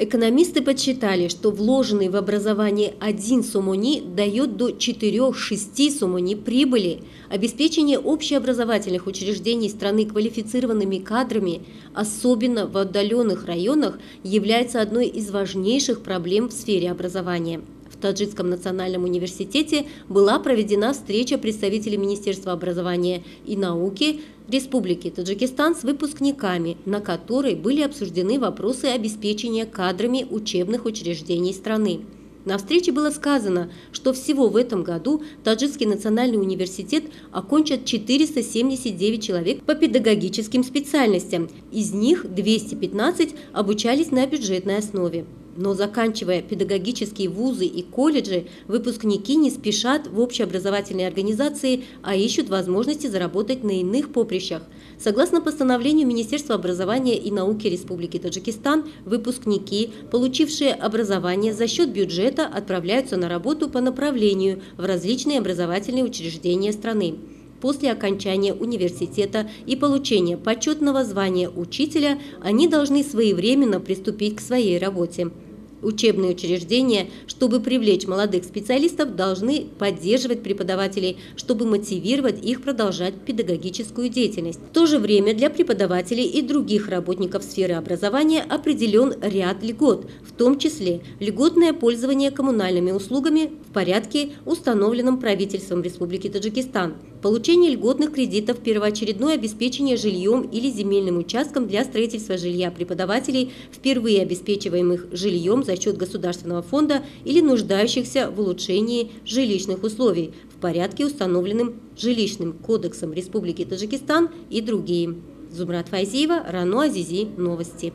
Экономисты подсчитали, что вложенный в образование один сомони дает до 4-6 сомони прибыли. Обеспечение общеобразовательных учреждений страны квалифицированными кадрами, особенно в отдаленных районах, является одной из важнейших проблем в сфере образования. В Таджикском национальном университете была проведена встреча представителей Министерства образования и науки Республики Таджикистан с выпускниками, на которой были обсуждены вопросы обеспечения кадрами учебных учреждений страны. На встрече было сказано, что всего в этом году Таджикский национальный университет окончат 479 человек по педагогическим специальностям, из них 215 обучались на бюджетной основе. Но заканчивая педагогические вузы и колледжи, выпускники не спешат в общеобразовательные организации, а ищут возможности заработать на иных поприщах. Согласно постановлению Министерства образования и науки Республики Таджикистан, выпускники, получившие образование за счет бюджета, отправляются на работу по направлению в различные образовательные учреждения страны. После окончания университета и получения почетного звания учителя они должны своевременно приступить к своей работе. Учебные учреждения, чтобы привлечь молодых специалистов, должны поддерживать преподавателей, чтобы мотивировать их продолжать педагогическую деятельность. В то же время для преподавателей и других работников сферы образования определен ряд льгот, том числе льготное пользование коммунальными услугами в порядке, установленном правительством Республики Таджикистан, получение льготных кредитов, первоочередное обеспечение жильем или земельным участком для строительства жилья преподавателей, впервые обеспечиваемых жильем за счет государственного фонда или нуждающихся в улучшении жилищных условий в порядке, установленным Жилищным кодексом Республики Таджикистан и другие. Зумрат Файзиева, Рано Азизи, Новости.